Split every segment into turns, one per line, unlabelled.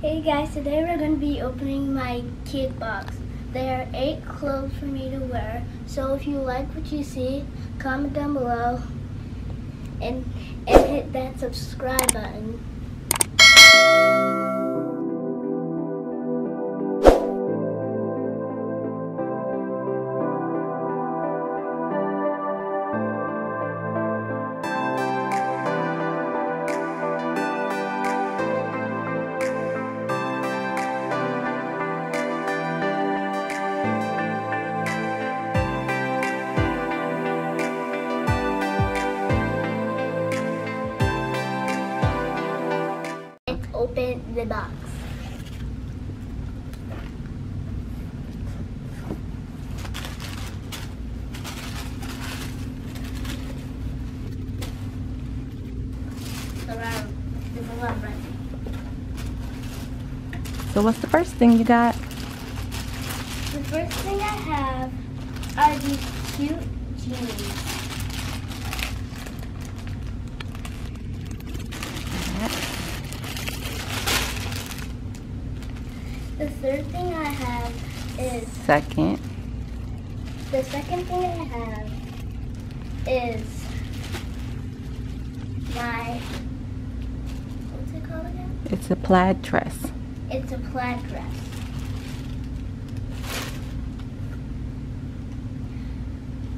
Hey guys, today we're going to be opening my kid box. There are eight clothes for me to wear, so if you like what you see, comment down below and, and hit that subscribe button. The box. Around the glove right.
So what's the first thing you got?
The first thing I have are these cute jeans. The third thing I have is
Second.
the second thing I have is my what's it called again?
It's a plaid dress.
It's a plaid dress.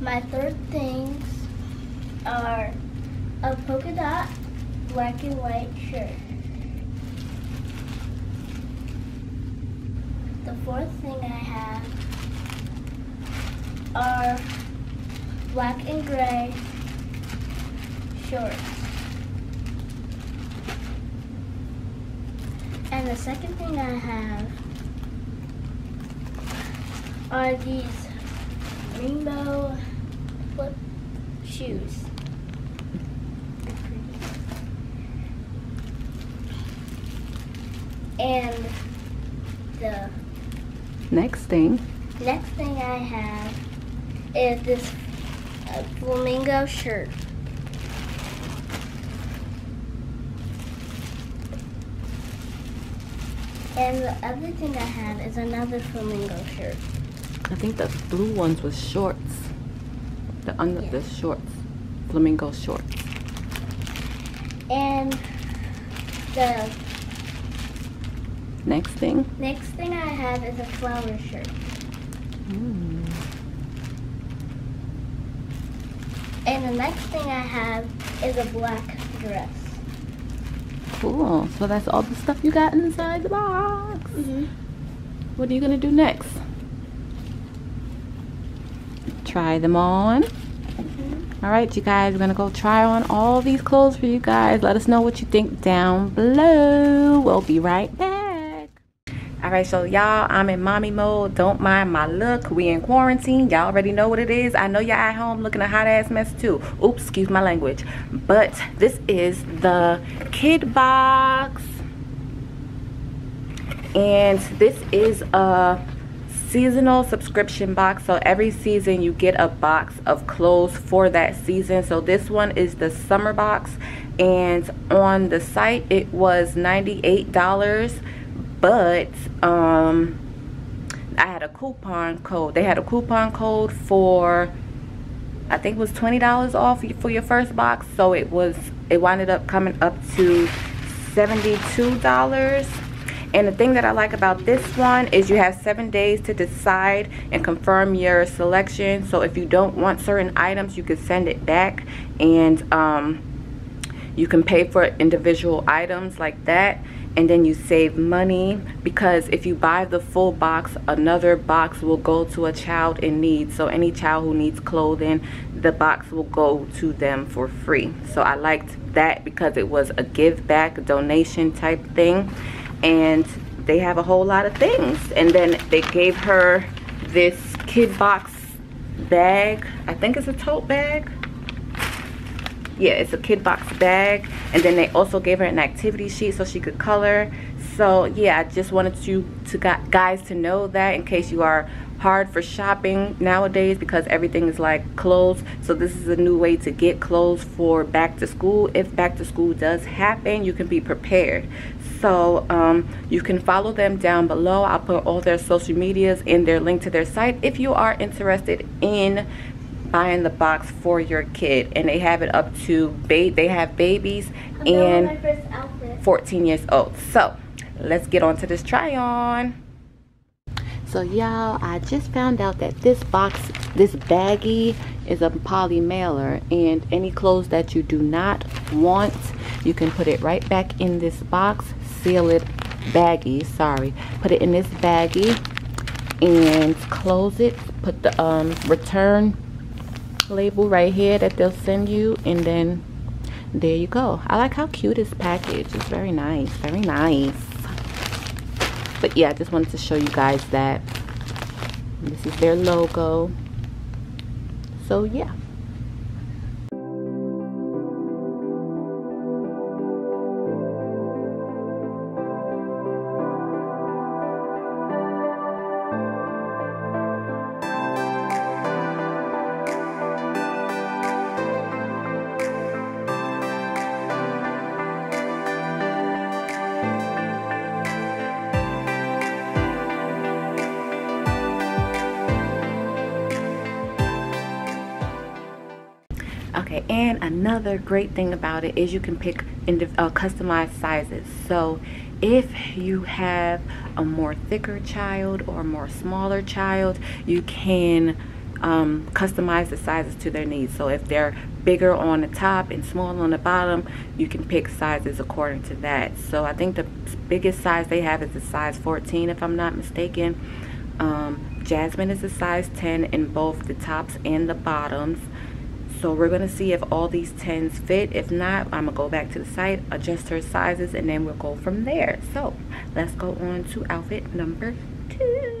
My third things are a polka dot black and white shirt. The fourth thing I have are black and gray shorts. And the second thing I have are these rainbow flip shoes. And the
Next thing.
next thing I have is this uh, flamingo shirt. And the other thing I have is another flamingo shirt.
I think the blue ones was shorts. The under the shorts. Flamingo shorts.
And the
Next thing.
next thing I have is a flower shirt.
Mm.
And the next thing I have is a black dress.
Cool. So that's all the stuff you got inside the box.
Mm-hmm.
What are you gonna do next? Try them on. All right, you guys, we're gonna go try on all these clothes for you guys. Let us know what you think down below. We'll be right back. Right, so y'all, I'm in mommy mode. Don't mind my look. We in quarantine. Y'all already know what it is. I know y'all at home looking a hot ass mess too. Oops, excuse my language. But this is the kid box. And this is a seasonal subscription box so every season you get a box of clothes for that season so this one is the summer box and on the site it was $98 but um I had a coupon code they had a coupon code for I think it was $20 off for your first box so it was it winded up coming up to $72 and the thing that I like about this one is you have seven days to decide and confirm your selection. So if you don't want certain items, you can send it back and um, you can pay for individual items like that. And then you save money because if you buy the full box, another box will go to a child in need. So any child who needs clothing, the box will go to them for free. So I liked that because it was a give back donation type thing and they have a whole lot of things and then they gave her this kid box bag i think it's a tote bag yeah it's a kid box bag. And then they also gave her an activity sheet so she could color. So yeah i just wanted you to gu- guys to know that in case you are hard for shopping nowadays because everything is like clothes so this is a new way to get clothes for back to school. If back to school does happen you can be prepared. So um, you can follow them down below. I'll put all their social medias in their link to their site if you are interested in buying the box for your kid and they have it up to ba they have babies and 14 years old. So let's get on to this try on so y'all i just found out that this box this baggie is a poly mailer and any clothes that you do not want you can put it right back in this box seal it baggie sorry. Put it in this baggie and close it put the um, return label right here that they'll send you and then there you go. I like how cute this package. It's very nice very nice. But yeah i just wanted to show you guys that this is their logo. So yeah okay and another great thing about it is you can pick uh, customized sizes. So if you have a more thicker child or a more smaller child you can um, customize the sizes to their needs. So if they're bigger on the top and small on the bottom you can pick sizes according to that. So I think the biggest size they have is a size 14 if I'm not mistaken. Um, Jasmine is a size 10 in both the tops and the bottoms so we're to see if all these 10s fit. If not i'm gonna go back to the site adjust her sizes and then we'll go from there. So let's go on to outfit number two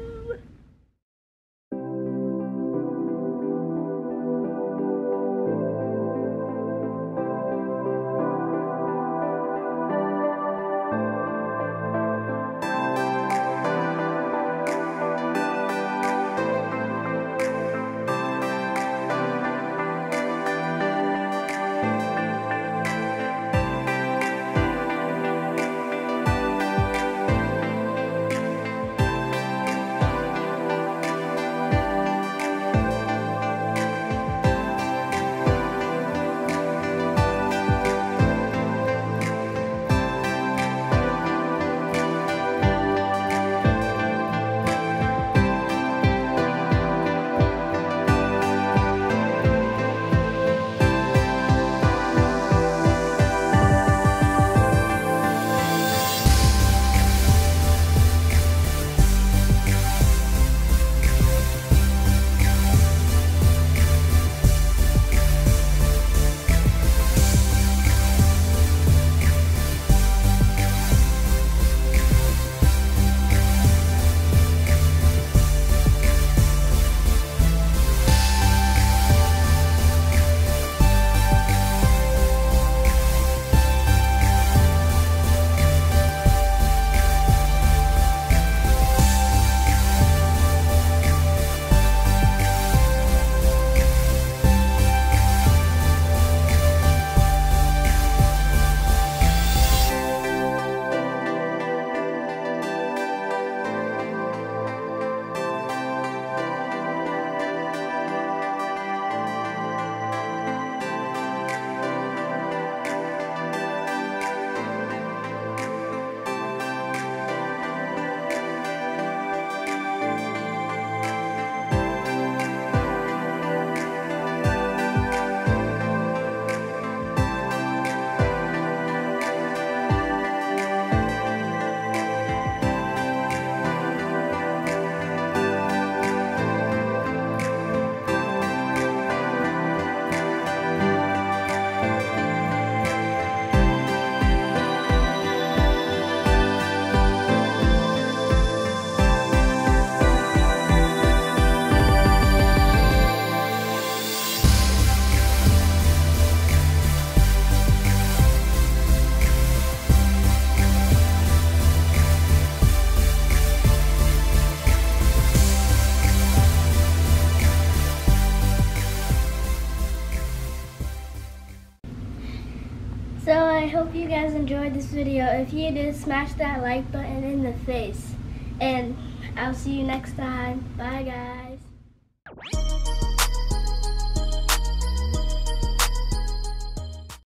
I hope you guys enjoyed this video. If you did, smash that like button in the face. And I'll see you next time. Bye guys.